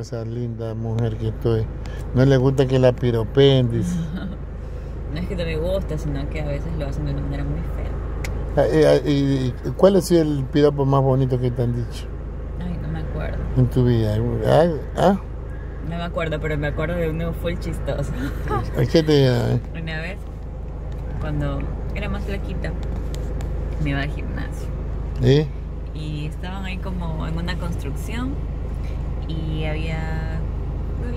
Esa linda mujer que estoy. No le gusta que la piropeen, dice. No es que no me gusta, sino que a veces lo hacen de una manera muy fea. Ah, eh, ah, ¿Y cuál ha sido el piropo más bonito que te han dicho Ay, no me acuerdo. en tu vida? ¿Ah? ¿Ah? No me acuerdo, pero me acuerdo de uno full chistoso. ¿Qué te ah, Una vez, cuando era más flaquita, me iba al gimnasio. ¿Eh? Y estaban ahí como en una construcción había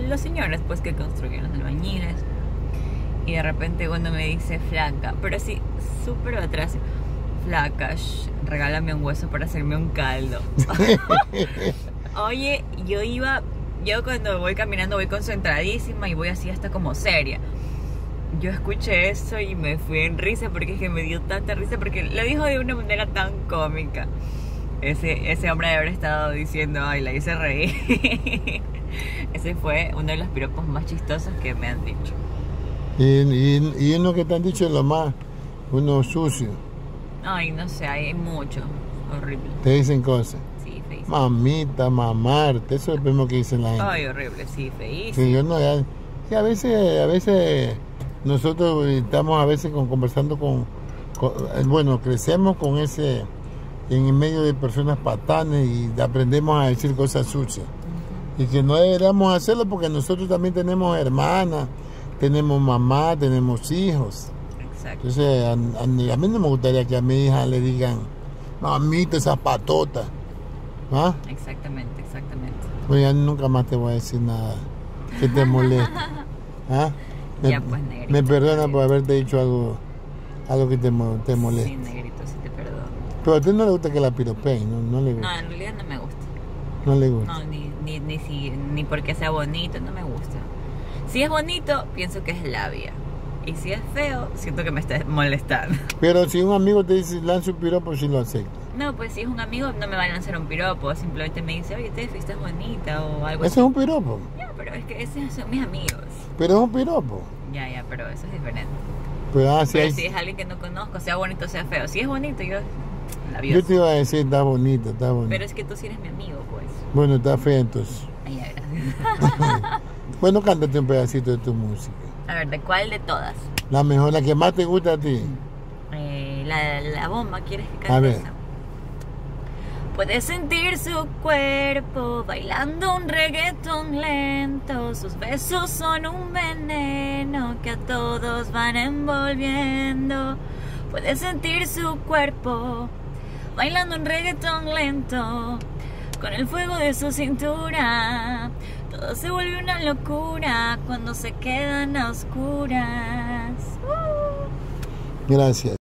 los señores pues que construyeron albañiles. Y de repente cuando me dice flaca, pero así súper atrás, flaca, shh, regálame un hueso para hacerme un caldo. Oye, yo iba, yo cuando voy caminando voy concentradísima y voy así hasta como seria. Yo escuché eso y me fui en risa porque es que me dio tanta risa porque lo dijo de una manera tan cómica. Ese, ese hombre de haber estado diciendo, ay, la hice reír. ese fue uno de los piropos más chistosos que me han dicho. Y, y, y uno que te han dicho lo más, uno sucio. Ay, no sé, hay mucho. Horrible. Te dicen cosas. Sí, feísimo. Mamita, mamarte, eso es lo primero que dicen la gente. Ay, horrible, sí, feísimo. Sí, yo no, ya- sí, a veces, a veces nosotros estamos a veces con, conversando con, con- eh, bueno, crecemos con ese, en medio de personas patanes y aprendemos a decir cosas sucias. Y que no deberíamos hacerlo porque nosotros también tenemos hermanas, tenemos mamá, tenemos hijos. Exacto. Entonces, a, a- a mí no me gustaría que a mi hija le digan, mamita, esa patota. ¿Ah? Exactamente, exactamente. Pues ya nunca más te voy a decir nada que te moleste. ¿Ah? Me, Ya, pues, negrito. me perdona por haberte dicho algo, algo que te, te Sí, moleste. negrito, sí te perdono. Pero a ti no le gusta que la piropeen, ¿no? No le, No, gusta. en realidad no me gusta. No le gusta. No, ni, ni, ni, si, ni porque sea bonito, no me gusta. Si es bonito, pienso que es labia. Y si es feo, siento que me está molestando. Pero si un amigo te dice lanza un piropo, sí lo acepta. No, pues si es un amigo, no me va a lanzar un piropo. Simplemente me dice, oye, Tefi, estás bonita o algo Eso así. es un piropo. Ya, pero es que esos son mis amigos. Pero es un piropo. Ya, ya, pero eso es diferente. Pero ah, si Pero hay- si es alguien que no conozco, sea bonito o sea feo. Si es bonito, yo... yo te iba a decir, está bonito, está bonito. Pero es que tú sí eres mi amigo, pues. Bueno, está feo entonces. Ay, ya, gracias. Bueno, cántate un pedacito de tu música. A ver, ¿de cuál de todas? La mejor, la que más te gusta a ti. Eh, la, la bomba, ¿quieres que cante A ver. esa? Puedes sentir su cuerpo bailando un reggaetón lento. Sus besos son un veneno que a todos van envolviendo. Puedes sentir su cuerpo bailando un reggaetón lento. Con el fuego de su cintura, todo se vuelve una locura cuando se quedan a oscuras. Uh. Gracias.